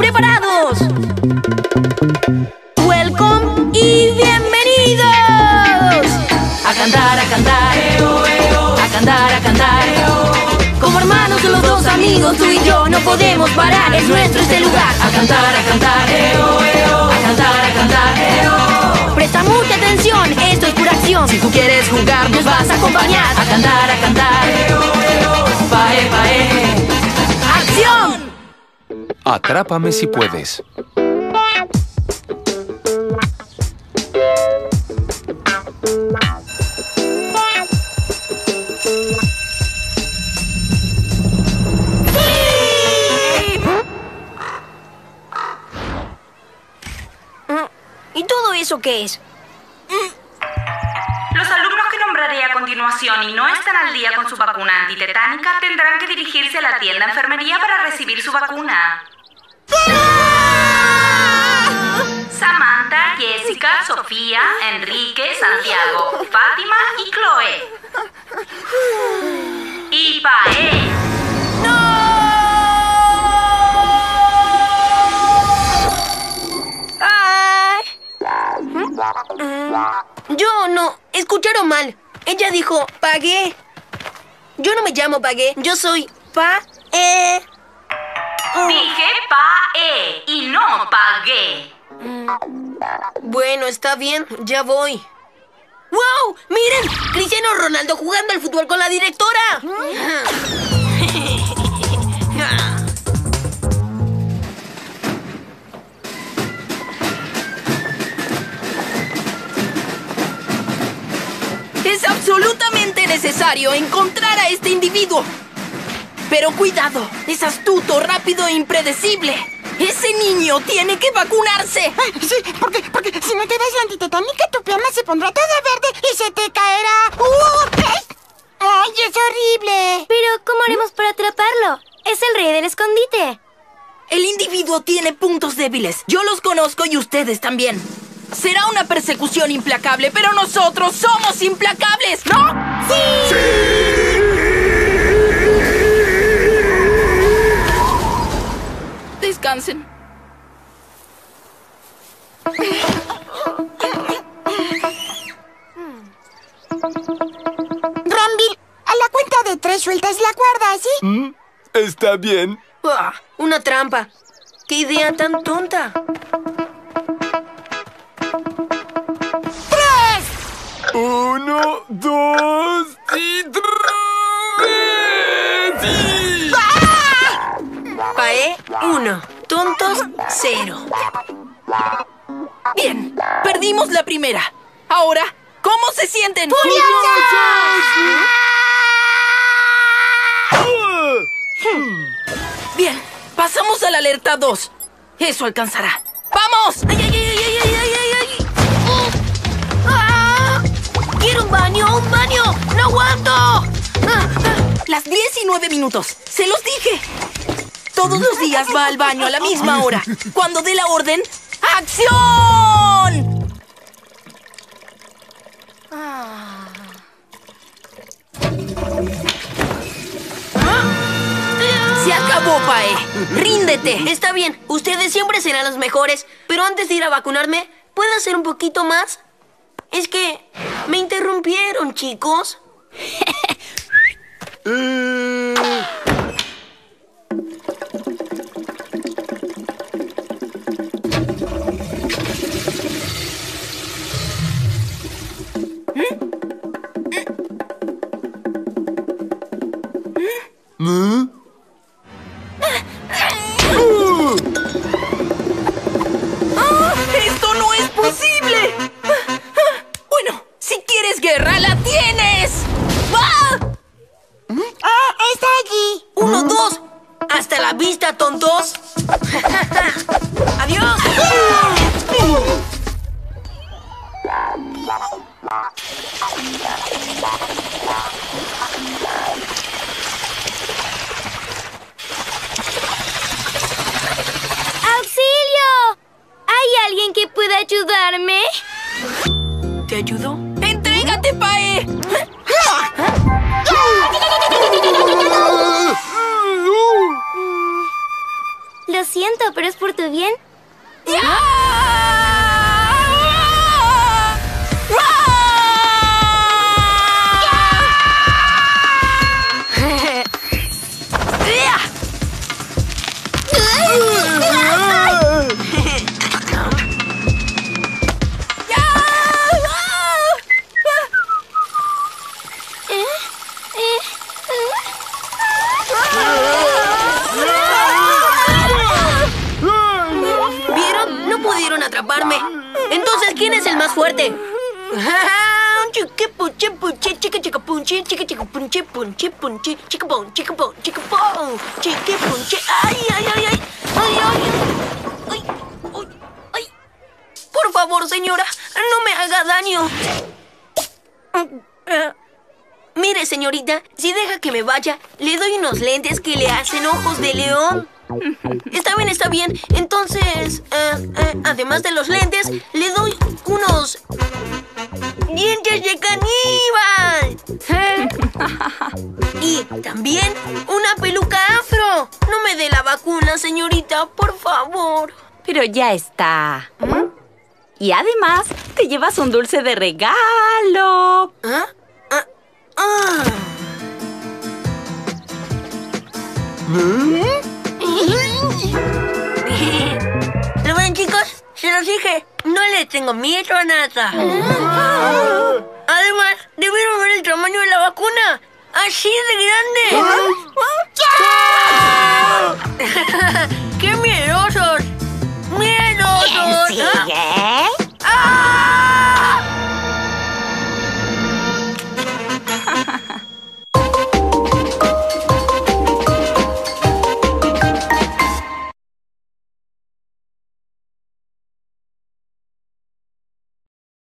preparados? Welcome y bienvenidos a cantar, a cantar, a cantar, a cantar. Como hermanos los dos amigos, tú y yo no podemos parar. Es nuestro este lugar. A cantar, a cantar, a cantar, a cantar. Presta mucha atención, esto es pura acción. Si tú quieres jugar, nos vas a acompañar. A cantar, a cantar. Atrápame si puedes. ¿Y todo eso qué es? Los alumnos que nombraré a continuación y no están al día con su vacuna antitetánica tendrán que dirigirse a la tienda enfermería para recibir su vacuna. Sofía, Enrique, Santiago, Fátima y Chloe. Y Pae. ¡Ay! Yo no. Escucharon mal. Ella dijo, pagué. Yo no me llamo pagué. Yo soy pa eh. Dije Pae y no pagué. Bueno, está bien. Ya voy. ¡Wow! ¡Miren! Cristiano Ronaldo jugando al fútbol con la directora. Es absolutamente necesario encontrar a este individuo. Pero cuidado, es astuto, rápido e impredecible. Ese niño tiene que vacunarse. Ay, sí, porque, porque si no te das la antitetánica, tu pierna se pondrá toda verde y se te caerá. ¡Uh! ¡Ay! ¡Ay, es horrible! Pero, ¿cómo haremos para atraparlo? Es el rey del escondite. El individuo tiene puntos débiles. Yo los conozco y ustedes también. Será una persecución implacable, pero nosotros somos implacables, ¿no? ¡Sí! Descansen. Sueltas la cuerda, ¿sí? Está bien. Ah, una trampa. ¡Qué idea tan tonta! ¡Tres! Uno, dos y tres. ¡Sí! Pae, uno. Tontos, cero. Bien, perdimos la primera. Ahora, ¿cómo se sienten? Bien, pasamos a la alerta 2. Eso alcanzará. ¡Vamos! ¡Ah! ¡Quiero un baño! ¡Un baño! ¡No aguanto! Ah, ah. Las 19 minutos. Se los dije. Todos los días va al baño a la misma hora. Cuando dé la orden, ¡acción! Se acabó, Pae. Ríndete. Está bien, ustedes siempre serán los mejores, pero antes de ir a vacunarme, ¿puedo hacer un poquito más? Es que me interrumpieron, chicos. ¡Ah! Hasta la vista, tontos. Adiós. Atraparme. Entonces, ¿quién es el más fuerte? Ay, ay, ay, ay. Ay, ay. Ay, ay. Por favor, señora, no me haga daño. Mire, señorita, si deja que me vaya, le doy unos lentes que le hacen ojos de león. Está bien, está bien. Entonces, eh, eh, además de los lentes, le doy unos dientes de caníbal. Y también una peluca afro. No me dé la vacuna, señorita, por favor. Pero ya está. Y además, te llevas un dulce de regalo. ¿Ah? Ah, ah. ¿Lo ven, chicos? Se los dije, no le tengo miedo a nada. Además, debieron ver el tamaño de la vacuna. ¡Así de grande! ¿Ah? ¡Qué miedosos! ¡Miedosos!